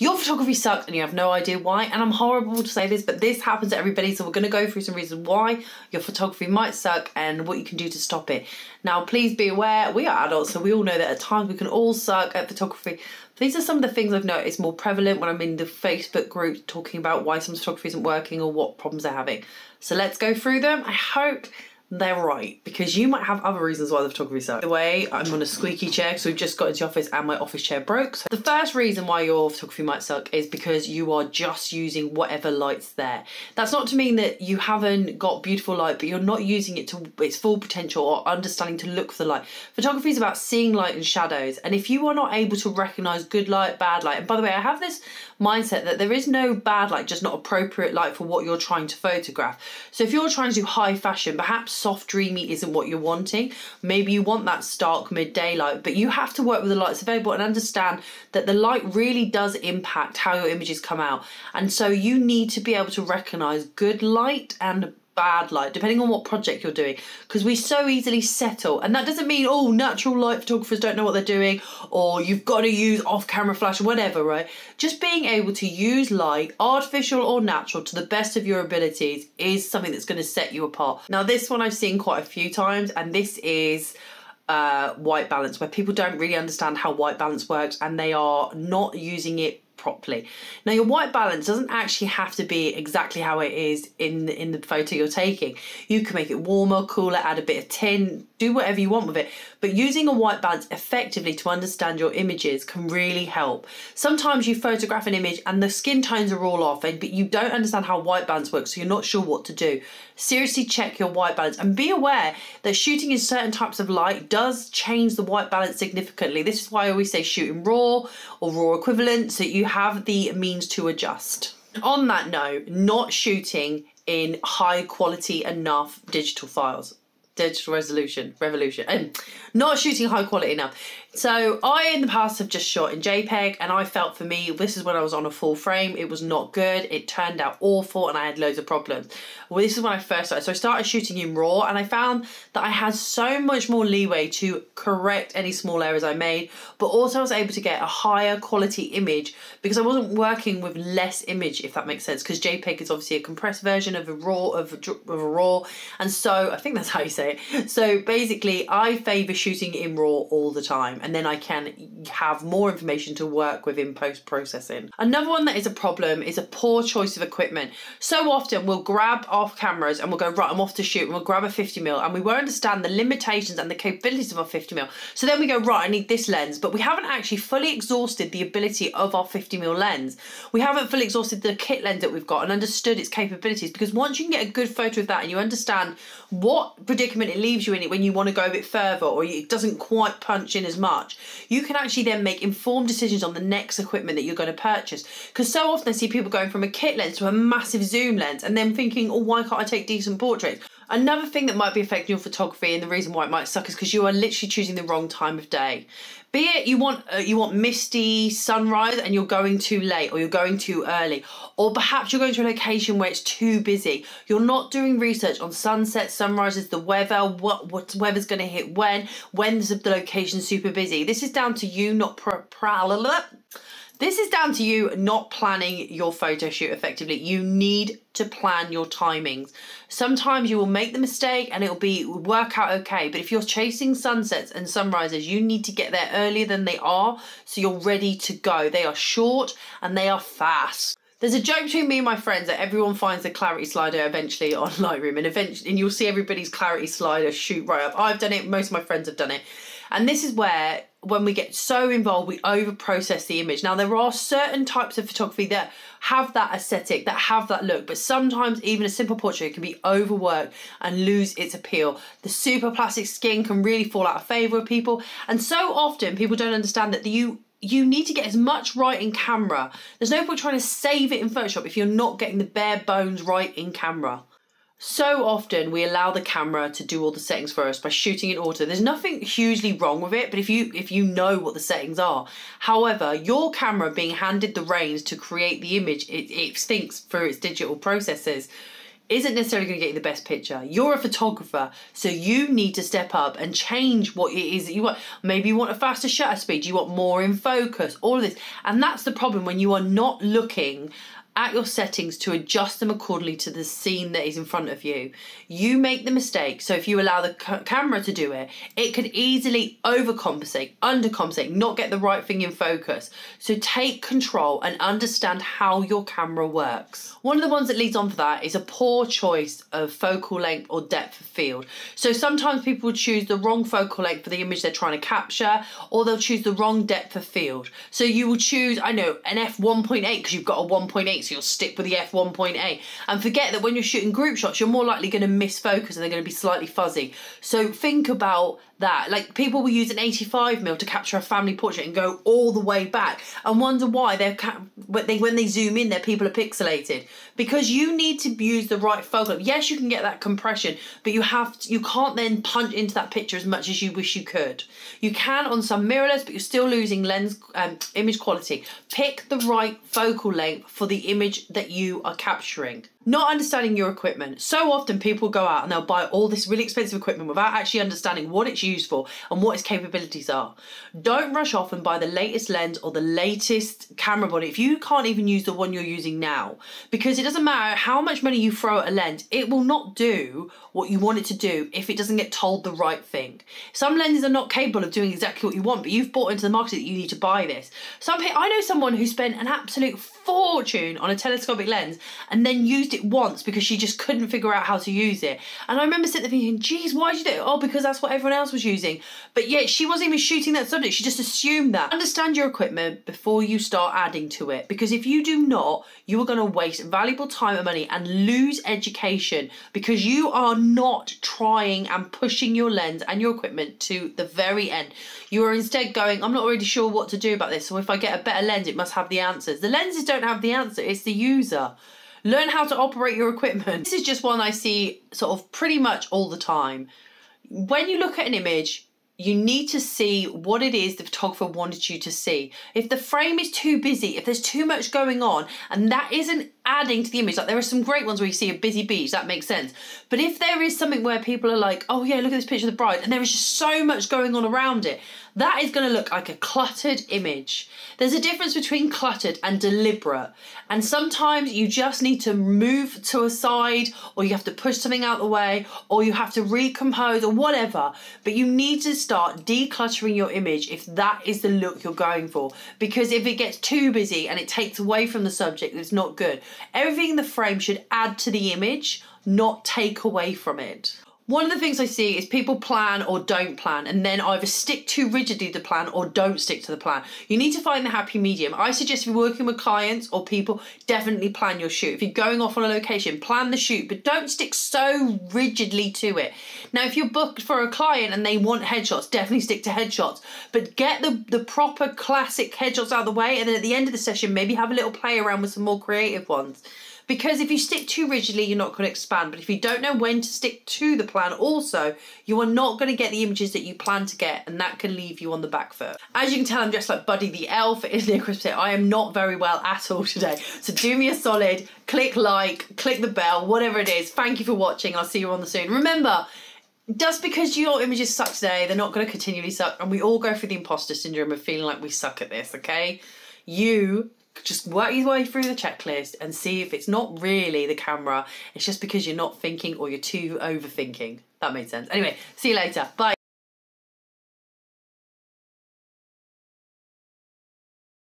Your photography sucks and you have no idea why, and I'm horrible to say this, but this happens to everybody, so we're going to go through some reasons why your photography might suck and what you can do to stop it. Now, please be aware, we are adults, so we all know that at times we can all suck at photography. These are some of the things I've noticed more prevalent when I'm in the Facebook group talking about why some photography isn't working or what problems they're having. So let's go through them. I hope they're right because you might have other reasons why the photography sucks. The way I'm on a squeaky chair because we've just got into the office and my office chair broke. So the first reason why your photography might suck is because you are just using whatever light's there. That's not to mean that you haven't got beautiful light, but you're not using it to its full potential or understanding to look for the light. Photography is about seeing light and shadows, and if you are not able to recognize good light, bad light, and by the way, I have this mindset that there is no bad light, just not appropriate light for what you're trying to photograph. So if you're trying to do high fashion, perhaps soft dreamy isn't what you're wanting. Maybe you want that stark midday light, but you have to work with the lights available and understand that the light really does impact how your images come out. And so you need to be able to recognize good light and bad light, depending on what project you're doing, because we so easily settle. And that doesn't mean, oh, natural light photographers don't know what they're doing, or you've got to use off camera flash or whatever, right? Just being able to use light, artificial or natural, to the best of your abilities is something that's going to set you apart. Now, this one I've seen quite a few times, and this is. Uh, white balance, where people don't really understand how white balance works and they are not using it properly. Now your white balance doesn't actually have to be exactly how it is in in the photo you're taking. You can make it warmer, cooler, add a bit of tint, do whatever you want with it. But using a white balance effectively to understand your images can really help. Sometimes you photograph an image and the skin tones are all off, and but you don't understand how white balance works, so you're not sure what to do. Seriously check your white balance and be aware that shooting in certain types of light does change the white balance significantly. This is why I always say shoot in raw or raw equivalent so you have the means to adjust. On that note, not shooting in high quality enough digital files. Digital resolution revolution. And not shooting high quality enough so I in the past have just shot in JPEG and I felt for me this is when I was on a full frame it was not good. It turned out awful and I had loads of problems. Well this is when I first started. So I started shooting in RAW and I found that I had so much more leeway to correct any small errors I made but also I was able to get a higher quality image because I wasn't working with less image if that makes sense because JPEG is obviously a compressed version of a RAW of a, of a RAW and so I think that's how you say it. So basically I favour shooting in RAW all the time and then I can have more information to work with in post processing. Another one that is a problem is a poor choice of equipment. So often we'll grab off cameras and we'll go, right, I'm off to shoot, and we'll grab a 50mm and we won't understand the limitations and the capabilities of our 50mm. So then we go, right, I need this lens, but we haven't actually fully exhausted the ability of our 50mm lens. We haven't fully exhausted the kit lens that we've got and understood its capabilities because once you can get a good photo of that and you understand what predicament it leaves you in it when you want to go a bit further or it doesn't quite punch in as much much, you can actually then make informed decisions on the next equipment that you're going to purchase. Because so often I see people going from a kit lens to a massive zoom lens and then thinking, oh, why can't I take decent portraits? Another thing that might be affecting your photography and the reason why it might suck is because you are literally choosing the wrong time of day. Be it you want uh, you want misty sunrise and you're going too late or you're going too early or perhaps you're going to a location where it's too busy. You're not doing research on sunsets, sunrises, the weather, what what weather's going to hit when, when's the location super busy. This is down to you not pr- pr- this is down to you not planning your photo shoot effectively. You need to plan your timings. Sometimes you will make the mistake and it'll be work out okay, but if you're chasing sunsets and sunrises, you need to get there earlier than they are so you're ready to go. They are short and they are fast. There's a joke between me and my friends that everyone finds the clarity slider eventually on Lightroom and eventually and you'll see everybody's clarity slider shoot right up. I've done it, most of my friends have done it. And this is where when we get so involved, we over process the image. Now, there are certain types of photography that have that aesthetic, that have that look, but sometimes even a simple portrait can be overworked and lose its appeal. The super plastic skin can really fall out of favour with people, and so often people don't understand that you you need to get as much right in camera. There's no point trying to save it in Photoshop if you're not getting the bare bones right in camera. So often we allow the camera to do all the settings for us by shooting in auto. There's nothing hugely wrong with it, but if you if you know what the settings are. However, your camera being handed the reins to create the image, it, it thinks through its digital processes isn't necessarily going to get you the best picture. You're a photographer, so you need to step up and change what it is that you want. Maybe you want a faster shutter speed, you want more in focus, all of this. And that's the problem when you are not looking at your settings to adjust them accordingly to the scene that is in front of you. You make the mistake. So if you allow the camera to do it, it could easily overcompensate, undercompensate, not get the right thing in focus. So take control and understand how your camera works. One of the ones that leads on for that is a poor choice of focal length or depth of field. So sometimes people choose the wrong focal length for the image they're trying to capture, or they'll choose the wrong depth of field. So you will choose, I know, an f1.8 because you've got a 1.8 so you'll stick with the f1.8 and forget that when you're shooting group shots you're more likely going to miss focus and they're going to be slightly fuzzy. So think about that. Like people will use an 85 mil to capture a family portrait and go all the way back and wonder why they're ca- they when they zoom in their people are pixelated. Because you need to use the right focal yes you can get that compression but you have to, you can't then punch into that picture as much as you wish you could. You can on some mirrorless but you're still losing lens um, image quality. Pick the right focal length for the image that you are capturing not understanding your equipment. So often people go out and they'll buy all this really expensive equipment without actually understanding what it's used for and what its capabilities are. Don't rush off and buy the latest lens or the latest camera body if you can't even use the one you're using now. Because it doesn't matter how much money you throw at a lens, it will not do what you want it to do if it doesn't get told the right thing. Some lenses are not capable of doing exactly what you want, but you've bought into the market that you need to buy this. Some I know someone who spent an absolute fortune on a telescopic lens and then used it once because she just couldn't figure out how to use it. And I remember sitting there thinking, geez, why did you do it? Oh, because that's what everyone else was using. But yet she wasn't even shooting that subject. She just assumed that. Understand your equipment before you start adding to it. Because if you do not, you are going to waste valuable time and money and lose education because you are not trying and pushing your lens and your equipment to the very end. You are instead going, I'm not really sure what to do about this. So if I get a better lens, it must have the answers. The lenses don't have the answer, it's the user. Learn how to operate your equipment. This is just one I see sort of pretty much all the time. When you look at an image, you need to see what it is the photographer wanted you to see. If the frame is too busy, if there's too much going on, and that isn't adding to the image, like there are some great ones where you see a busy beach, that makes sense. But if there is something where people are like, oh yeah, look at this picture of the bride, and there is just so much going on around it, that is going to look like a cluttered image. There's a difference between cluttered and deliberate. And sometimes you just need to move to a side, or you have to push something out the way, or you have to recompose, or whatever. But you need to start decluttering your image if that is the look you're going for. Because if it gets too busy and it takes away from the subject, it's not good. Everything in the frame should add to the image, not take away from it. One of the things I see is people plan or don't plan and then either stick too rigidly to the plan or don't stick to the plan. You need to find the happy medium. I suggest if you're working with clients or people, definitely plan your shoot. If you're going off on a location, plan the shoot, but don't stick so rigidly to it. Now, if you're booked for a client and they want headshots, definitely stick to headshots, but get the, the proper classic headshots out of the way and then at the end of the session, maybe have a little play around with some more creative ones. Because if you stick too rigidly, you're not going to expand. But if you don't know when to stick to the plan, also, you are not going to get the images that you plan to get, and that can leave you on the back foot. As you can tell, I'm just like Buddy the Elf. Is near Christmas. I am not very well at all today. So do me a solid, click like, click the bell, whatever it is. Thank you for watching. I'll see you on the soon. Remember, just because your images suck today, they're not going to continually suck, and we all go through the imposter syndrome of feeling like we suck at this, okay? You just work your way through the checklist and see if it's not really the camera, it's just because you're not thinking or you're too overthinking. That made sense. Anyway, see you later. Bye.